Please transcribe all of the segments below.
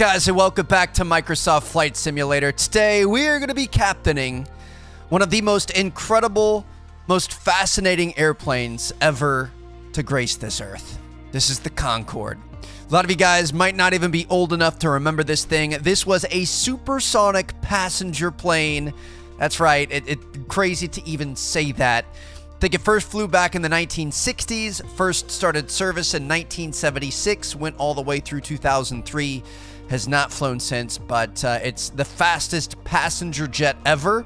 guys, and welcome back to Microsoft Flight Simulator. Today, we are going to be captaining one of the most incredible, most fascinating airplanes ever to grace this Earth. This is the Concorde. A lot of you guys might not even be old enough to remember this thing. This was a supersonic passenger plane. That's right, it, it crazy to even say that. I think it first flew back in the 1960s, first started service in 1976, went all the way through 2003, has not flown since, but uh, it's the fastest passenger jet ever,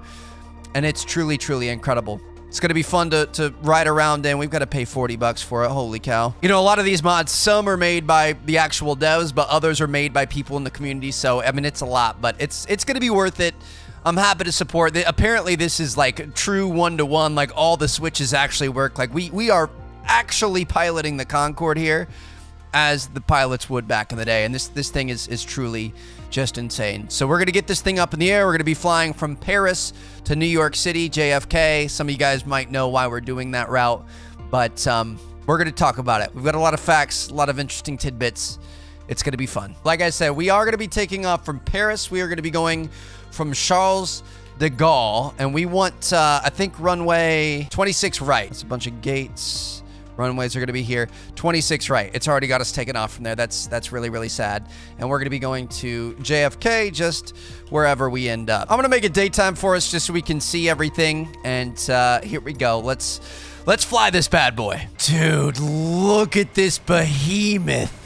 and it's truly, truly incredible. It's going to be fun to, to ride around in. We've got to pay 40 bucks for it. Holy cow. You know, a lot of these mods, some are made by the actual devs, but others are made by people in the community. So, I mean, it's a lot, but it's it's going to be worth it. I'm happy to support. Apparently, this is like true one to one. Like all the switches actually work. Like we we are actually piloting the Concorde here, as the pilots would back in the day. And this this thing is is truly just insane. So we're gonna get this thing up in the air. We're gonna be flying from Paris to New York City, JFK. Some of you guys might know why we're doing that route, but um, we're gonna talk about it. We've got a lot of facts, a lot of interesting tidbits. It's to be fun. Like I said, we are to be taking off from Paris. We are to be going from Charles de Gaulle, and we want, uh, I think, runway 26 right. It's a bunch of gates. Runways are going to be here. 26 right. It's already got us taken off from there. That's that's really, really sad. And we're going to be going to JFK, just wherever we end up. I'm going to make it daytime for us just so we can see everything. And uh, here we go. Let's let's fly this bad boy. Dude, look at this behemoth.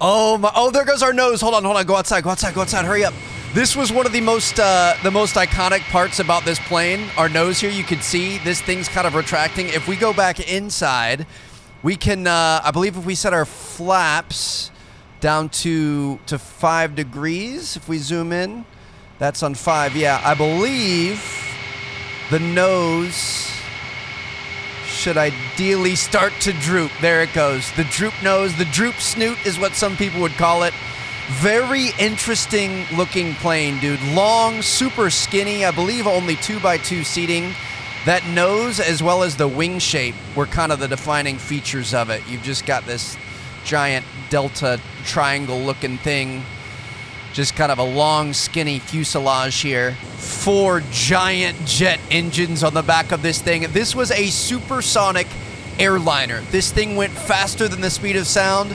Oh my! Oh, there goes our nose. Hold on, hold on. Go outside. Go outside. Go outside. Hurry up. This was one of the most uh, the most iconic parts about this plane. Our nose here, you can see this thing's kind of retracting. If we go back inside, we can. Uh, I believe if we set our flaps down to to five degrees, if we zoom in, that's on five. Yeah, I believe the nose should ideally start to droop. There it goes. The droop nose, the droop snoot is what some people would call it. Very interesting looking plane, dude. Long, super skinny. I believe only two by two seating. That nose, as well as the wing shape, were kind of the defining features of it. You've just got this giant delta triangle looking thing just kind of a long, skinny fuselage here. Four giant jet engines on the back of this thing. This was a supersonic airliner. This thing went faster than the speed of sound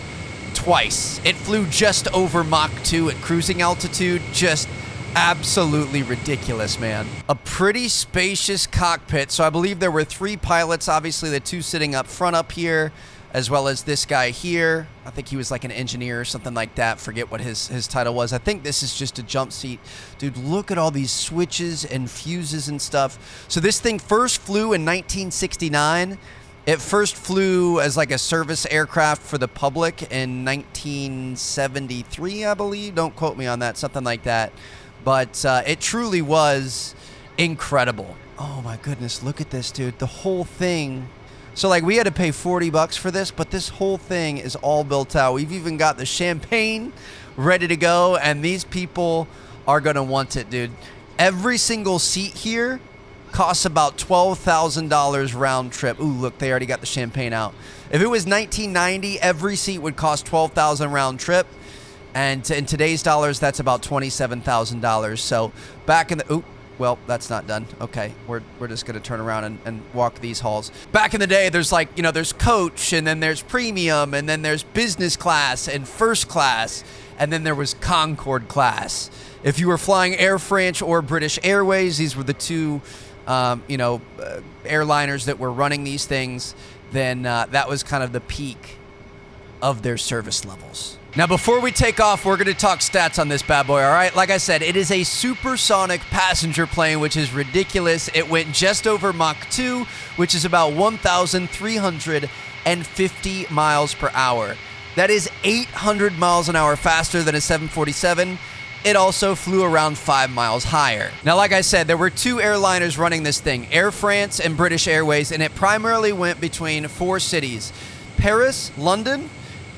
twice. It flew just over Mach 2 at cruising altitude. Just absolutely ridiculous, man. A pretty spacious cockpit. So I believe there were three pilots, obviously the two sitting up front up here as well as this guy here. I think he was like an engineer or something like that. Forget what his, his title was. I think this is just a jump seat. Dude, look at all these switches and fuses and stuff. So this thing first flew in 1969. It first flew as like a service aircraft for the public in 1973, I believe. Don't quote me on that, something like that. But uh, it truly was incredible. Oh my goodness, look at this, dude. The whole thing so like we had to pay 40 bucks for this, but this whole thing is all built out. We've even got the champagne ready to go and these people are going to want it, dude. Every single seat here costs about $12,000 round trip. Ooh, look, they already got the champagne out. If it was 1990, every seat would cost 12,000 round trip. And in today's dollars, that's about $27,000. So back in the, ooh, well, that's not done. Okay, we're, we're just going to turn around and, and walk these halls. Back in the day, there's like, you know, there's coach, and then there's premium, and then there's business class and first class, and then there was Concorde class. If you were flying Air France or British Airways, these were the two, um, you know, uh, airliners that were running these things, then uh, that was kind of the peak of their service levels. Now, before we take off, we're going to talk stats on this bad boy, all right? Like I said, it is a supersonic passenger plane, which is ridiculous. It went just over Mach 2, which is about 1,350 miles per hour. That is 800 miles an hour faster than a 747. It also flew around five miles higher. Now, like I said, there were two airliners running this thing, Air France and British Airways, and it primarily went between four cities, Paris, London,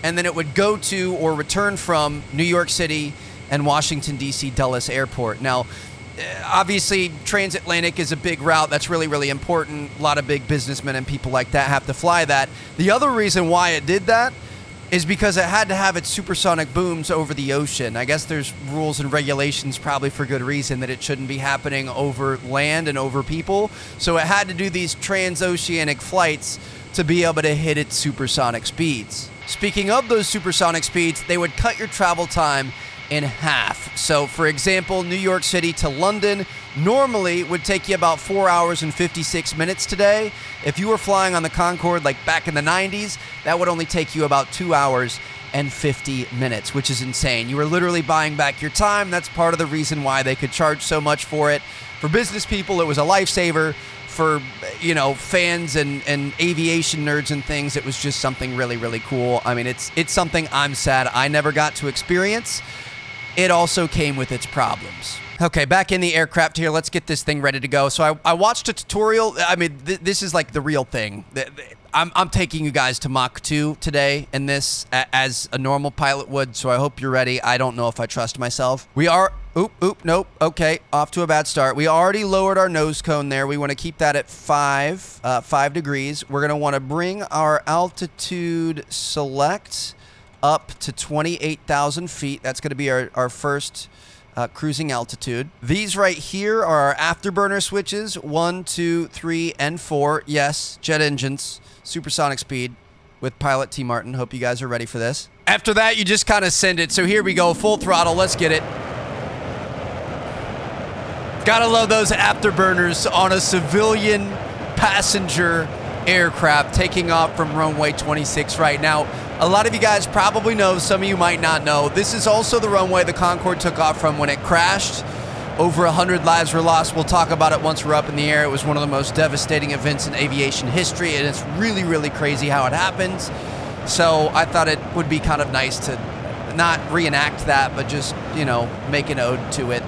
and then it would go to or return from New York City and Washington, D.C. Dulles Airport. Now, eh, obviously, transatlantic is a big route that's really, really important. A lot of big businessmen and people like that have to fly that. The other reason why it did that is because it had to have its supersonic booms over the ocean. I guess there's rules and regulations, probably for good reason, that it shouldn't be happening over land and over people. So it had to do these transoceanic flights to be able to hit its supersonic speeds. Speaking of those supersonic speeds, they would cut your travel time in half. So, for example, New York City to London normally would take you about 4 hours and 56 minutes today. If you were flying on the Concorde like back in the 90s, that would only take you about 2 hours and 50 minutes, which is insane. You were literally buying back your time. That's part of the reason why they could charge so much for it. For business people, it was a lifesaver. For you know fans and, and aviation nerds and things, it was just something really really cool. I mean, it's it's something I'm sad I never got to experience. It also came with its problems. Okay, back in the aircraft here. Let's get this thing ready to go. So I, I watched a tutorial. I mean, th this is like the real thing. I'm, I'm taking you guys to Mach 2 today in this as a normal pilot would, so I hope you're ready. I don't know if I trust myself. We are... Oop, oop, nope. Okay, off to a bad start. We already lowered our nose cone there. We want to keep that at 5, uh, 5 degrees. We're going to want to bring our altitude select up to 28,000 feet. That's going to be our, our first uh, cruising altitude. These right here are our afterburner switches, one, two, three, and four. Yes, jet engines, supersonic speed with pilot T. Martin. Hope you guys are ready for this. After that, you just kind of send it. So here we go, full throttle. Let's get it. Gotta love those afterburners on a civilian passenger aircraft taking off from runway 26 right now. A lot of you guys probably know, some of you might not know, this is also the runway the Concorde took off from when it crashed. Over 100 lives were lost. We'll talk about it once we're up in the air. It was one of the most devastating events in aviation history, and it's really, really crazy how it happens. So I thought it would be kind of nice to not reenact that, but just, you know, make an ode to it.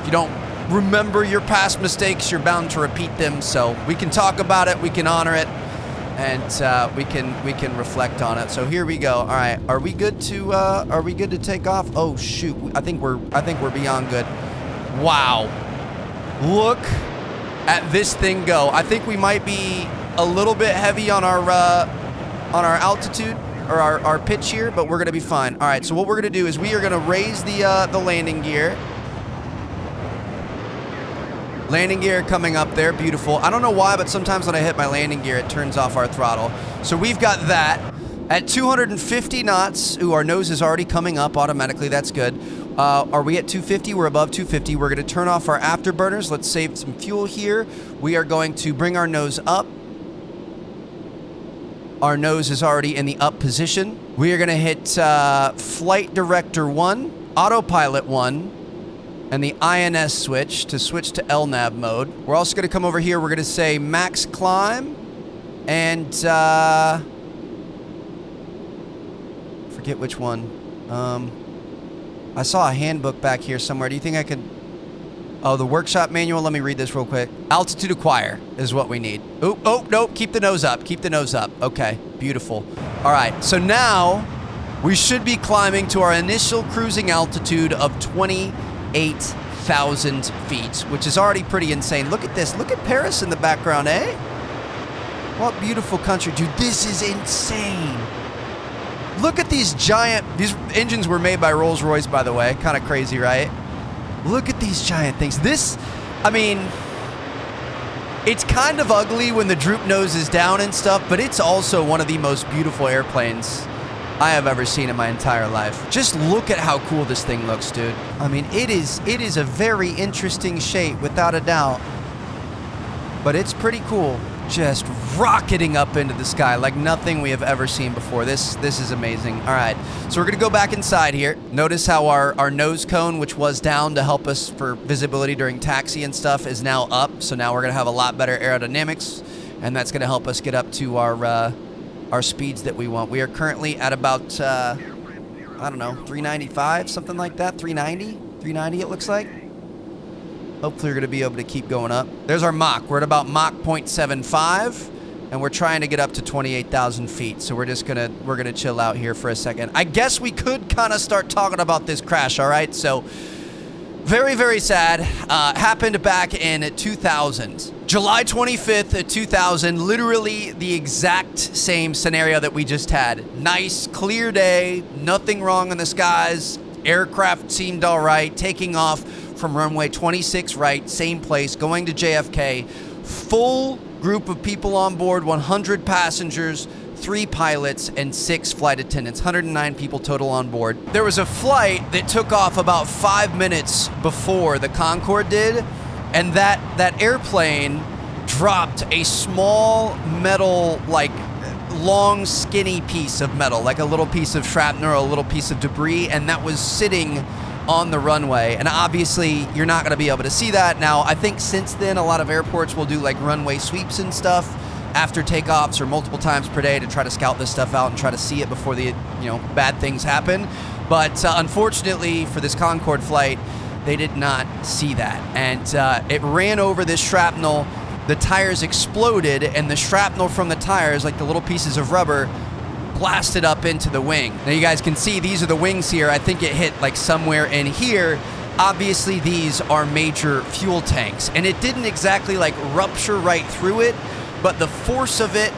If you don't remember your past mistakes, you're bound to repeat them. So we can talk about it, we can honor it, and uh, we can we can reflect on it. So here we go. All right, are we good to uh, are we good to take off? Oh shoot, I think we're I think we're beyond good. Wow, look at this thing go. I think we might be a little bit heavy on our uh, on our altitude or our, our pitch here, but we're gonna be fine. All right, so what we're gonna do is we are gonna raise the uh, the landing gear. Landing gear coming up there, beautiful. I don't know why, but sometimes when I hit my landing gear, it turns off our throttle. So we've got that. At 250 knots, ooh, our nose is already coming up automatically, that's good. Uh, are we at 250? We're above 250. We're gonna turn off our afterburners. Let's save some fuel here. We are going to bring our nose up. Our nose is already in the up position. We are gonna hit uh, Flight Director 1, Autopilot 1, and the INS switch to switch to LNAV mode. We're also going to come over here. We're going to say max climb and uh, forget which one. Um, I saw a handbook back here somewhere. Do you think I could... Oh, the workshop manual. Let me read this real quick. Altitude acquire is what we need. Oh, oh, nope. Keep the nose up. Keep the nose up. Okay, beautiful. All right, so now we should be climbing to our initial cruising altitude of 20 8,000 feet, which is already pretty insane. Look at this. Look at Paris in the background, eh? What beautiful country. Dude, this is insane. Look at these giant... These engines were made by Rolls-Royce, by the way. Kind of crazy, right? Look at these giant things. This, I mean... It's kind of ugly when the droop nose is down and stuff, but it's also one of the most beautiful airplanes I have ever seen in my entire life. Just look at how cool this thing looks, dude. I mean, it is it is a very interesting shape, without a doubt. But it's pretty cool. Just rocketing up into the sky like nothing we have ever seen before. This this is amazing. All right, so we're gonna go back inside here. Notice how our, our nose cone, which was down to help us for visibility during taxi and stuff, is now up. So now we're gonna have a lot better aerodynamics, and that's gonna help us get up to our uh, our speeds that we want. We are currently at about, uh, I don't know, 395, something like that. 390? 390 it looks like. Hopefully we're going to be able to keep going up. There's our Mach. We're at about Mach 0.75 and we're trying to get up to 28,000 feet. So we're just gonna we're gonna chill out here for a second. I guess we could kind of start talking about this crash. All right, so Very, very sad. Uh, happened back in 2000. July 25th, 2000, literally the exact same scenario that we just had. Nice, clear day, nothing wrong in the skies. Aircraft seemed all right, taking off from runway 26 right, same place, going to JFK. Full group of people on board, 100 passengers, three pilots, and six flight attendants. 109 people total on board. There was a flight that took off about five minutes before the Concorde did, and that, that airplane dropped a small metal, like, long, skinny piece of metal, like a little piece of shrapnel or a little piece of debris, and that was sitting on the runway. And obviously, you're not going to be able to see that. Now, I think since then, a lot of airports will do like runway sweeps and stuff after takeoffs or multiple times per day to try to scout this stuff out and try to see it before the you know bad things happen. But uh, unfortunately for this Concorde flight, they did not see that, and uh, it ran over this shrapnel. The tires exploded, and the shrapnel from the tires, like the little pieces of rubber, blasted up into the wing. Now you guys can see these are the wings here. I think it hit like somewhere in here. Obviously these are major fuel tanks and it didn't exactly like rupture right through it, but the force of it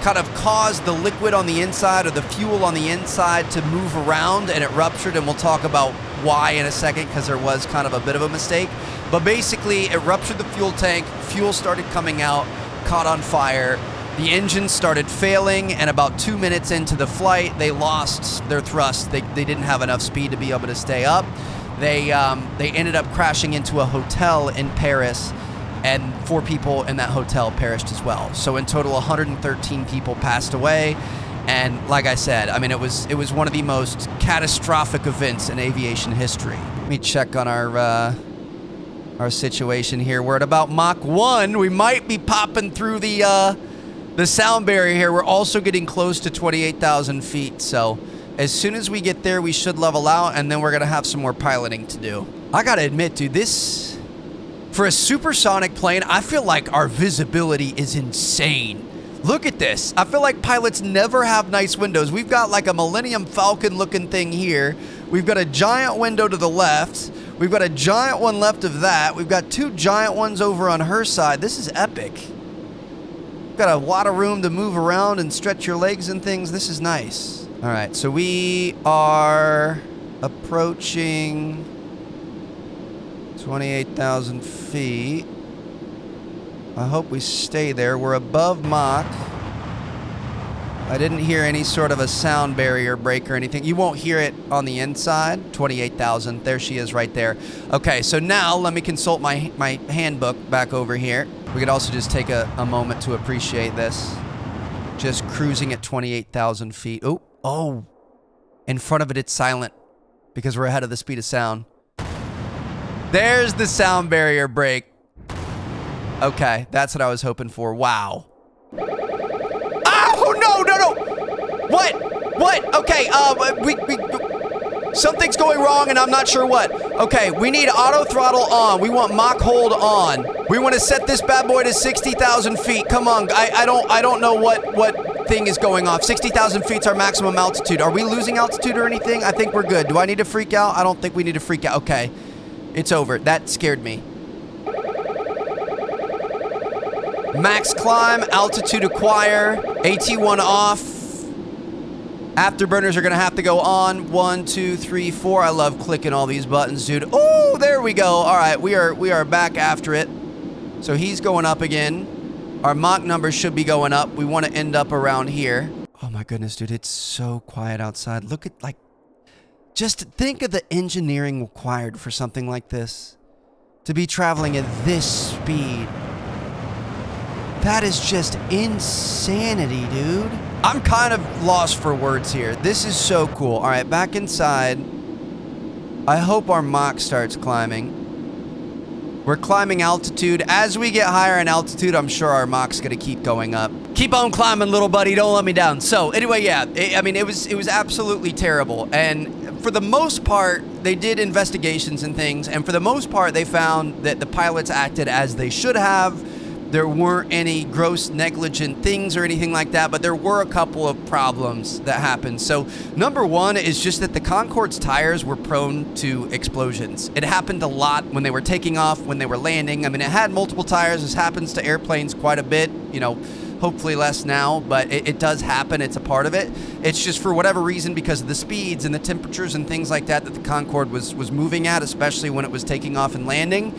kind of caused the liquid on the inside or the fuel on the inside to move around and it ruptured and we'll talk about why in a second because there was kind of a bit of a mistake. But basically it ruptured the fuel tank, fuel started coming out, caught on fire, the engine started failing, and about two minutes into the flight, they lost their thrust. They, they didn't have enough speed to be able to stay up. They, um, they ended up crashing into a hotel in Paris, and four people in that hotel perished as well. So in total, 113 people passed away. And like I said, I mean, it was it was one of the most catastrophic events in aviation history. Let me check on our uh, our situation here. We're at about Mach 1. We might be popping through the uh, the sound barrier here, we're also getting close to 28,000 feet. So as soon as we get there, we should level out and then we're to have some more piloting to do. I got to admit, dude, this, for a supersonic plane, I feel like our visibility is insane. Look at this. I feel like pilots never have nice windows. We've got like a Millennium Falcon looking thing here. We've got a giant window to the left. We've got a giant one left of that. We've got two giant ones over on her side. This is epic. Got a lot of room to move around and stretch your legs and things. This is nice. All right, so we are approaching 28,000 feet. I hope we stay there. We're above Mach. I didn't hear any sort of a sound barrier break or anything. You won't hear it on the inside. 28,000. There she is right there. Okay, so now let me consult my, my handbook back over here. We could also just take a, a moment to appreciate this. Just cruising at 28,000 feet. Oh, oh. In front of it, it's silent because we're ahead of the speed of sound. There's the sound barrier break. Okay, that's what I was hoping for. Wow. Oh, no, no, no. What? What? Okay, uh, we, we, Something's going wrong and I'm not sure what. Okay, we need auto throttle on. We want Mach hold on. We want to set this bad boy to 60,000 feet. Come on, I, I don't I don't know what what thing is going off. 60,000 feet's our maximum altitude. Are we losing altitude or anything? I think we're good. Do I need to freak out? I don't think we need to freak out. Okay, it's over. That scared me. Max climb, altitude acquire, AT1 off. Afterburners are to have to go on. One, two, three, four. I love clicking all these buttons, dude. Oh, there we go. All right, we are we are back after it. So he's going up again. Our Mach numbers should be going up. We want to end up around here. Oh my goodness, dude. It's so quiet outside. Look at like, just think of the engineering required for something like this. To be traveling at this speed. That is just insanity, dude. I'm kind of lost for words here. This is so cool. All right, back inside. I hope our Mach starts climbing. We're climbing altitude. As we get higher in altitude, I'm sure our Mach's gonna keep going up. Keep on climbing, little buddy. Don't let me down. So anyway, yeah. It, I mean, it was it was absolutely terrible. And for the most part, they did investigations and things. And for the most part, they found that the pilots acted as they should have There weren't any gross negligent things or anything like that, but there were a couple of problems that happened. So, number one is just that the Concorde's tires were prone to explosions. It happened a lot when they were taking off, when they were landing. I mean, it had multiple tires. This happens to airplanes quite a bit, you know hopefully less now, but it, it, does happen. It's a part of it. It's just for whatever reason, because of the speeds and the temperatures and things like that that the Concorde was was moving at, especially when it was taking off and landing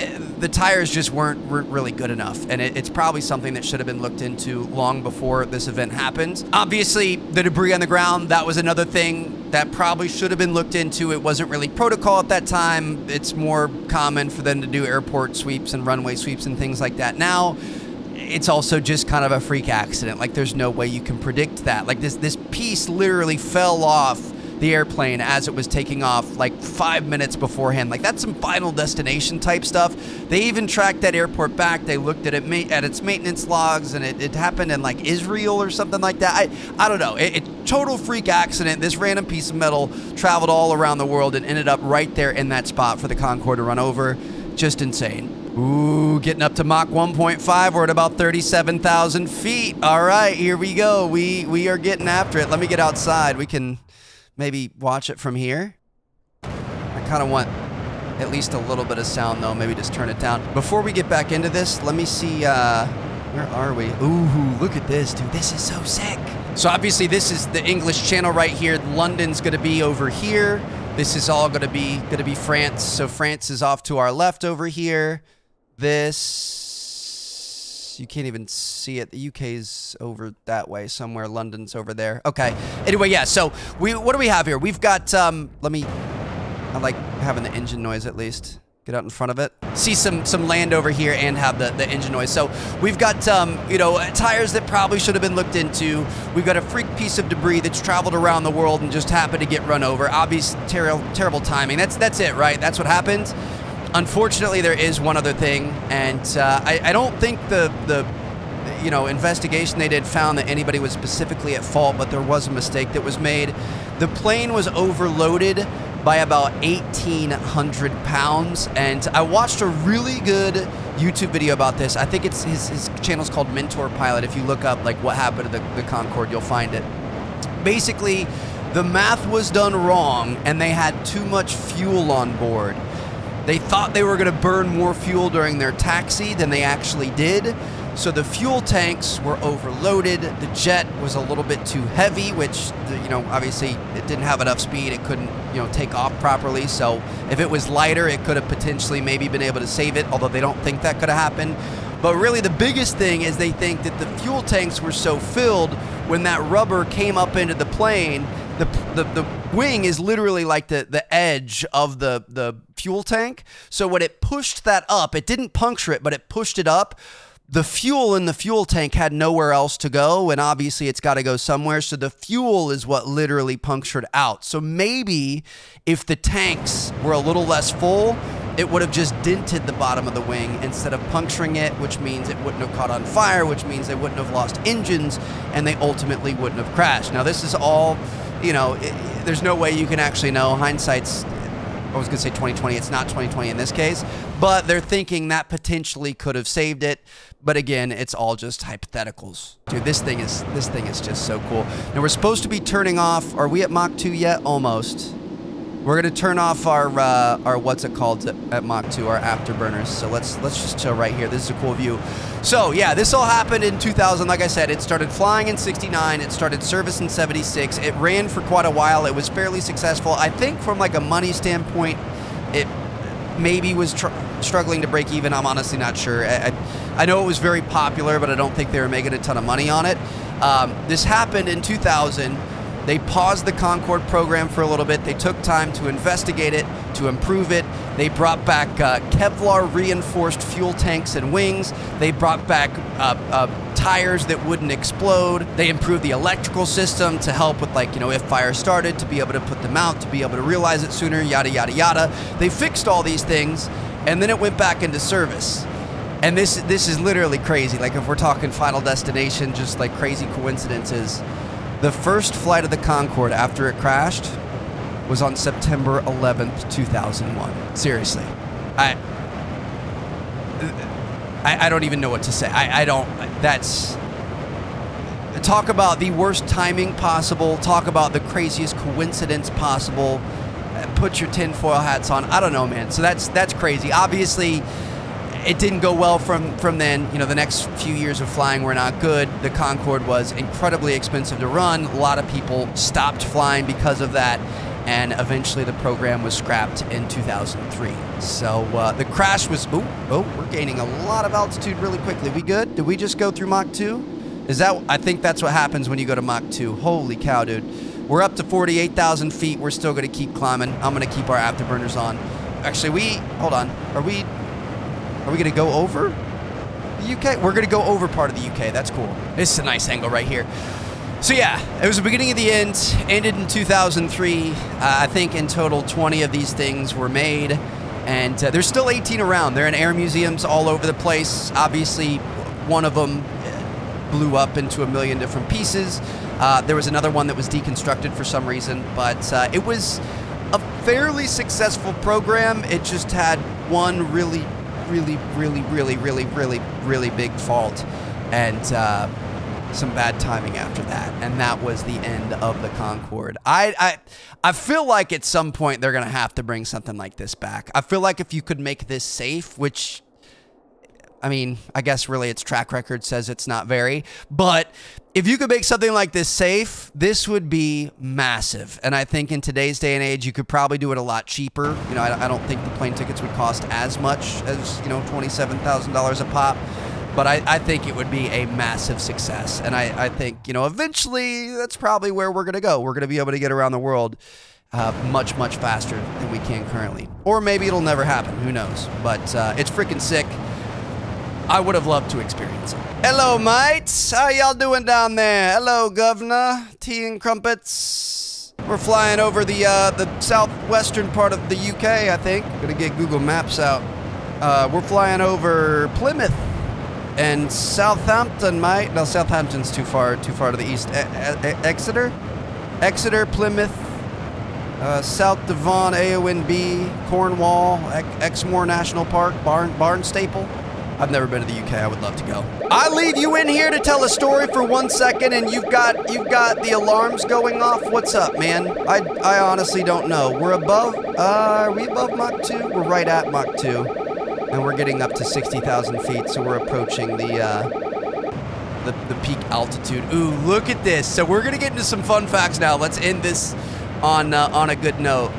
eh, the tires just weren't, weren't really good enough, and it, it's probably something that should have been looked into long before this event happened. Obviously, the debris on the ground, that was another thing that probably should have been looked into. It wasn't really protocol at that time. It's more common for them to do airport sweeps and runway sweeps and things like that now it's also just kind of a freak accident. Like there's no way you can predict that. Like this this piece literally fell off the airplane as it was taking off like five minutes beforehand. Like that's some final destination type stuff. They even tracked that airport back. They looked at it at its maintenance logs, and it, it, happened in like Israel or something like that. I I don't know. It, it total freak accident. This random piece of metal traveled all around the world and ended up right there in that spot for the Concorde to run over. Just insane. Ooh, getting up to Mach 1.5. We're at about 37,000 feet. All right, here we go. We we are getting after it. Let me get outside. We can maybe watch it from here. I kind of want at least a little bit of sound though. Maybe just turn it down. Before we get back into this, let me see, uh, where are we? Ooh, look at this, dude. This is so sick. So obviously this is the English channel right here. London's to be over here. This is all to be to be France. So France is off to our left over here. This you can't even see it. The UK's over that way somewhere. London's over there. Okay. Anyway, yeah. So we what do we have here? We've got. Um, let me. I like having the engine noise at least. Get out in front of it. See some some land over here and have the, the engine noise. So we've got um, you know tires that probably should have been looked into. We've got a freak piece of debris that's traveled around the world and just happened to get run over. Obvious ter terrible timing. That's that's it, right? That's what happened. Unfortunately, there is one other thing, and uh, I, I don't think the the you know investigation they did found that anybody was specifically at fault, but there was a mistake that was made. The plane was overloaded by about 1,800 pounds, and I watched a really good YouTube video about this. I think it's his, his channel's called Mentour Pilot. If you look up like what happened to the, the Concorde, you'll find it. Basically, the math was done wrong, and they had too much fuel on board. They thought they were going to burn more fuel during their taxi than they actually did. So the fuel tanks were overloaded. The jet was a little bit too heavy, which, you know, obviously it didn't have enough speed. It couldn't, you know, take off properly. So if it was lighter, it could have potentially maybe been able to save it, although they don't think that could have happened. But really, the biggest thing is they think that the fuel tanks were so filled when that rubber came up into the plane the, the, the wing is literally like the, the edge of the, the fuel tank. So when it pushed that up, it didn't puncture it, but it pushed it up. The fuel in the fuel tank had nowhere else to go, and obviously it's got to go somewhere. So the fuel is what literally punctured out. So maybe if the tanks were a little less full, it would have just dented the bottom of the wing instead of puncturing it, which means it wouldn't have caught on fire, which means they wouldn't have lost engines, and they ultimately wouldn't have crashed. Now, this is all you know, it, there's no way you can actually know. Hindsight's, I was going to say 2020. It's not 2020 in this case, but they're thinking that potentially could have saved it. But again, it's all just hypotheticals. Dude, this thing is this thing is just so cool. Now we're supposed to be turning off. Are we at Mach 2 yet? Almost. We're gonna turn off our uh, our what's it called at Mach 2, our afterburners. So let's let's just chill right here. This is a cool view. So yeah, this all happened in 2000. Like I said, it started flying in 69. It started service in 76. It ran for quite a while. It was fairly successful. I think from like a money standpoint, it maybe was struggling to break even. I'm honestly not sure. I, I, I, know it was very popular, but I don't think they were making a ton of money on it. Um, this happened in 2000. They paused the Concorde program for a little bit. They took time to investigate it, to improve it. They brought back uh, Kevlar reinforced fuel tanks and wings. They brought back uh, uh, tires that wouldn't explode. They improved the electrical system to help with, like, you know, if fire started, to be able to put them out, to be able to realize it sooner, yada, yada, yada. They fixed all these things, and then it went back into service. And this this is literally crazy. Like if we're talking Final Destination, just like crazy coincidences. The first flight of the Concorde after it crashed was on September 11th, 2001. Seriously. I I, I don't even know what to say. I, I don't. That's talk about the worst timing possible. Talk about the craziest coincidence possible. Put your tinfoil hats on. I don't know, man. So that's that's crazy. Obviously, it didn't go well from from then. You know, the next few years of flying were not good. The Concorde was incredibly expensive to run. A lot of people stopped flying because of that, and eventually the program was scrapped in 2003. So uh, the crash was. Oh, oh, we're gaining a lot of altitude really quickly. We good? Did we just go through Mach 2? Is that? I think that's what happens when you go to Mach 2. Holy cow, dude. We're up to 48,000 feet. We're still going to keep climbing. I'm going to keep our afterburners on. Actually, we... Hold on. Are we... Are we going to go over the UK? We're going to go over part of the UK. That's cool. This is a nice angle right here. So yeah, it was the beginning of the end. Ended in 2003. Uh, I think in total 20 of these things were made. And uh, there's still 18 around. They're in air museums all over the place. Obviously, one of them blew up into a million different pieces. Uh, there was another one that was deconstructed for some reason, but uh, it was a fairly successful program. It just had one really, really, really, really, really, really, really big fault and uh, some bad timing after that. And that was the end of the Concorde. I, I, I feel like at some point they're going to have to bring something like this back. I feel like if you could make this safe, which I mean, I guess really its track record says it's not very, but if you could make something like this safe, this would be massive. And I think in today's day and age, you could probably do it a lot cheaper. You know, I, I don't think the plane tickets would cost as much as, you know, $27,000 a pop. But I, I, think it would be a massive success. And I, I think, you know, eventually that's probably where we're going to go. We're going to be able to get around the world uh, much, much faster than we can currently. Or maybe it'll never happen. Who knows? But uh, it's freaking sick. I would have loved to experience it. Hello, mates. How y'all doing down there? Hello, governor. Tea and crumpets. We're flying over the uh, the southwestern part of the UK, I think. Gonna get Google Maps out. Uh, we're flying over Plymouth and Southampton, mate. No, Southampton's too far, too far to the east. E e Exeter, Exeter, Plymouth, uh, South Devon, AONB, Cornwall, Exmoor National Park, Barn Barnstaple. I've never been to the UK. I would love to go. I leave you in here to tell a story for one second, and you've got you've got the alarms going off. What's up, man? I I honestly don't know. We're above. Uh, are we above Mach 2? We're right at Mach 2, and we're getting up to 60,000 feet, so we're approaching the. Uh, the, the peak altitude. Ooh, look at this. So we're going to get into some fun facts now. Let's end this on uh, on a good note.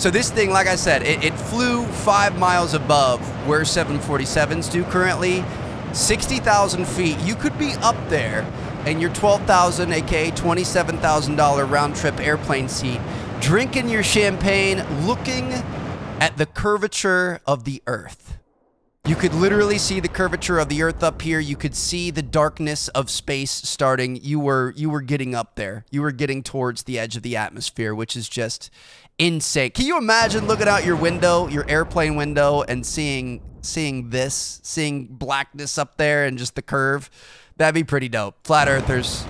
So this thing, like I said, it, it flew five miles above where 747s do currently. 60,000 feet. You could be up there in your 12,000, aka $27,000 round trip airplane seat, drinking your champagne, looking at the curvature of the Earth. You could literally see the curvature of the Earth up here. You could see the darkness of space starting. You were you were getting up there. You were getting towards the edge of the atmosphere, which is just insane. Can you imagine looking out your window, your airplane window, and seeing seeing this, seeing blackness up there and just the curve? That'd be pretty dope. Flat Earthers,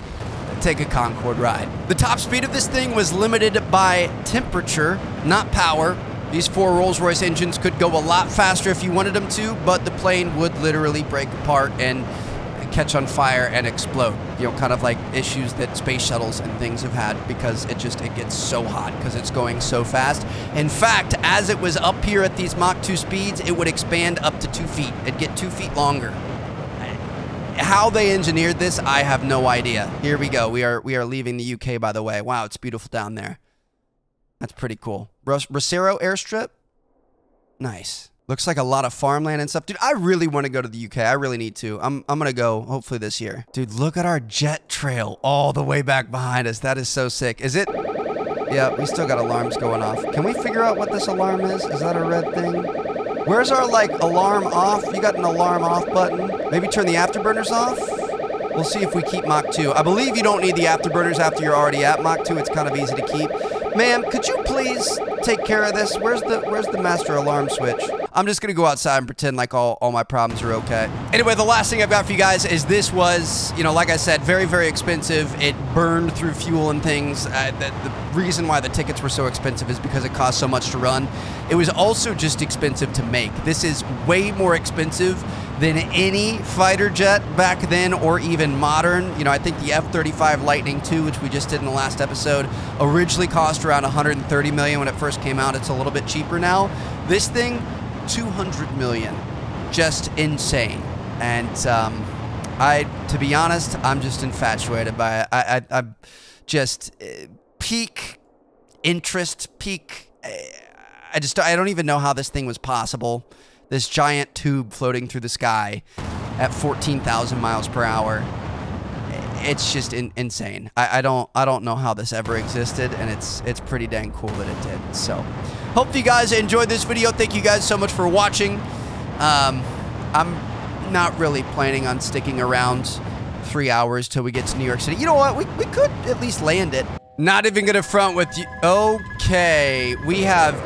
take a Concorde ride. The top speed of this thing was limited by temperature, not power. These four Rolls-Royce engines could go a lot faster if you wanted them to, but the plane would literally break apart and catch on fire and explode. You know, kind of like issues that space shuttles and things have had because it just it gets so hot because it's going so fast. In fact, as it was up here at these Mach 2 speeds, it would expand up to two feet. It'd get two feet longer. How they engineered this, I have no idea. Here we go. We are we are leaving the UK, by the way. Wow, it's beautiful down there. That's pretty cool. Rossero airstrip. Nice. Looks like a lot of farmland and stuff. Dude, I really want to go to the UK. I really need to. I'm, I'm going to go hopefully this year. Dude, look at our jet trail all the way back behind us. That is so sick. Is it? Yeah, we still got alarms going off. Can we figure out what this alarm is? Is that a red thing? Where's our, like, alarm off? You got an alarm off button? Maybe turn the afterburners off? We'll see if we keep Mach 2. I believe you don't need the afterburners after you're already at Mach 2. It's kind of easy to keep. Ma'am, could you please take care of this? Where's the Where's the master alarm switch? I'm just gonna go outside and pretend like all, all my problems are okay. Anyway, the last thing I've got for you guys is this was, you know, like I said, very, very expensive. It burned through fuel and things. Uh, the, the reason why the tickets were so expensive is because it cost so much to run. It was also just expensive to make. This is way more expensive than any fighter jet back then or even modern. You know, I think the F-35 Lightning II, which we just did in the last episode, originally cost around 130 million when it first came out. It's a little bit cheaper now. This thing, 200 million. Just insane. And um, I, to be honest, I'm just infatuated by it. I, I, I just uh, peak interest, peak. Uh, I just, I don't even know how this thing was possible this giant tube floating through the sky at 14,000 miles per hour. It's just in, insane. I, I, don't I don't know how this ever existed, and it's it's pretty dang cool that it did. So, hope you guys enjoyed this video. Thank you guys so much for watching. Um, I'm not really planning on sticking around three hours till we get to New York City. You know what? We, we could at least land it. Not even gonna front with you. Okay, we have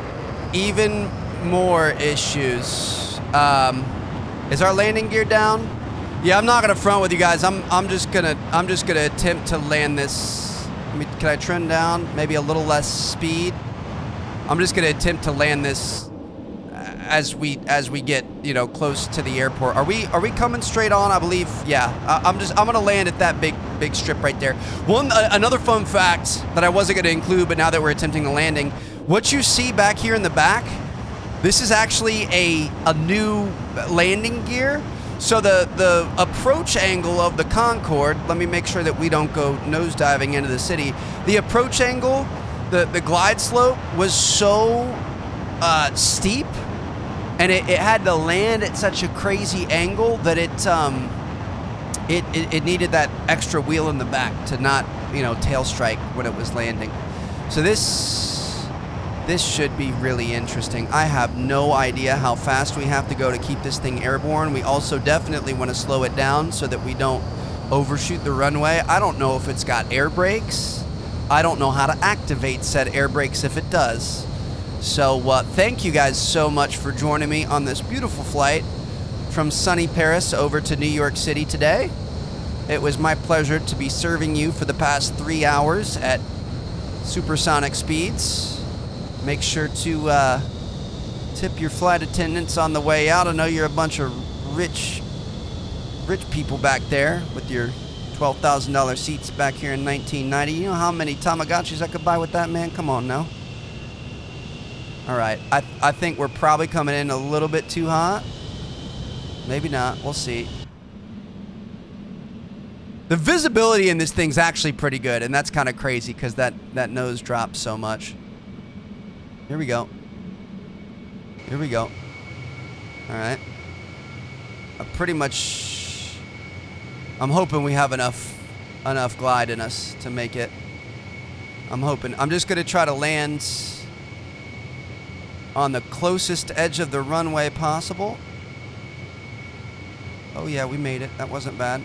even more issues. Um, is our landing gear down? Yeah, I'm not gonna front with you guys. I'm I'm just gonna I'm just gonna attempt to land this. I mean, can I trim down? Maybe a little less speed. I'm just gonna attempt to land this as we as we get you know close to the airport. Are we are we coming straight on? I believe. Yeah. I, am just I'm gonna land at that big big strip right there. One uh, another fun fact that I wasn't gonna include, but now that we're attempting the landing, what you see back here in the back this is actually a, a new landing gear. So the, the approach angle of the Concorde, let me make sure that we don't go nosediving into the city. The approach angle, the, the glide slope was so uh, steep and it, it, had to land at such a crazy angle that it, um, it, it, it needed that extra wheel in the back to not, you know, tail strike when it was landing. So this this should be really interesting. I have no idea how fast we have to go to keep this thing airborne. We also definitely want to slow it down so that we don't overshoot the runway. I don't know if it's got air brakes. I don't know how to activate said air brakes if it does. So uh, thank you guys so much for joining me on this beautiful flight from sunny Paris over to New York City today. It was my pleasure to be serving you for the past three hours at supersonic speeds. Make sure to uh, tip your flight attendants on the way out. I know you're a bunch of rich, rich people back there with your $12,000 seats back here in 1990. You know how many Tamagotchis I could buy with that, man? Come on now. All right. I, I think we're probably coming in a little bit too hot. Maybe not. We'll see. The visibility in this thing's actually pretty good, and that's kind of crazy because that, that nose drops so much. Here we go. Here we go. Alright. I pretty much... I'm hoping we have enough enough glide in us to make it. I'm hoping. I'm just going to try to land on the closest edge of the runway possible. Oh yeah, we made it. That wasn't bad.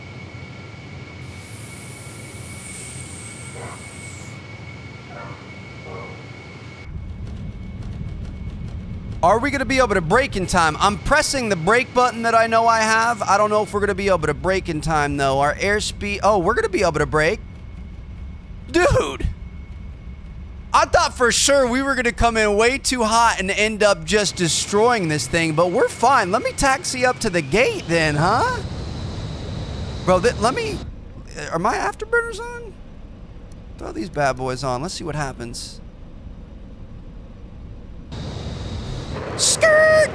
Are we going to be able to brake in time? I'm pressing the brake button that I know I have. I don't know if we're going to be able to brake in time, though. Our airspeed... Oh, we're going to be able to brake. Dude! I thought for sure we were going to come in way too hot and end up just destroying this thing, but we're fine. Let me taxi up to the gate then, huh? Bro, let me... Uh, are my afterburners on? Throw these bad boys on. Let's see what happens. Skirt!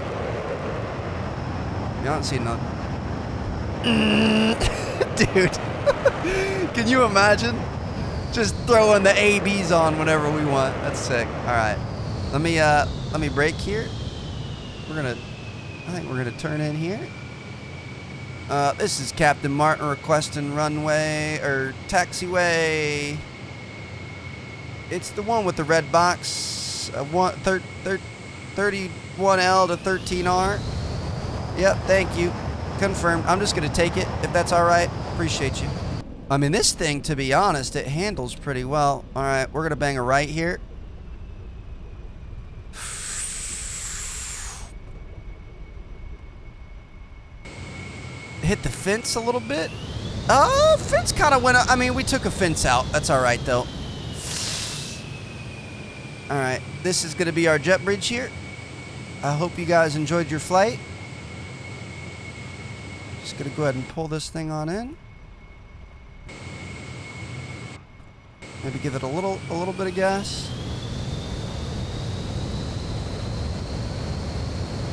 You don't see nothing. Dude. Can you imagine? Just throwing the ABs on whenever we want. That's sick. Alright. Let me uh let me brake here. We're gonna I think we're gonna turn in here. Uh, this is Captain Martin requesting runway or taxiway. It's the one with the red box. Uh, one, thir, thir, 31L to 13R. Yep, thank you. Confirmed. I'm just going to take it, if that's all right. Appreciate you. I mean, this thing, to be honest, it handles pretty well. All right, we're going to bang a right here. Hit the fence a little bit. Oh, fence kind of went up. I mean, we took a fence out. That's all right, though. All right, this is going to be our jet bridge here. I hope you guys enjoyed your flight. Just gonna go ahead and pull this thing on in. Maybe give it a little a little bit of gas.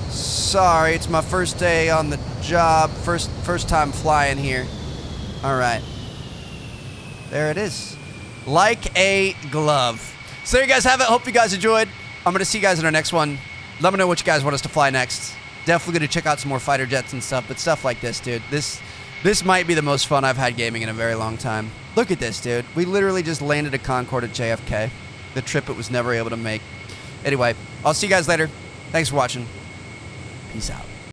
Sorry, it's my first day on the job. First first time flying here. All right. There it is. Like a glove. So there you guys have it. Hope you guys enjoyed. I'm going to see you guys in our next one. Let me know what you guys want us to fly next. Definitely going to check out some more fighter jets and stuff, but stuff like this, dude. This this might be the most fun I've had gaming in a very long time. Look at this, dude. We literally just landed a Concorde at JFK. The trip it was never able to make. Anyway, I'll see you guys later. Thanks for watching. Peace out.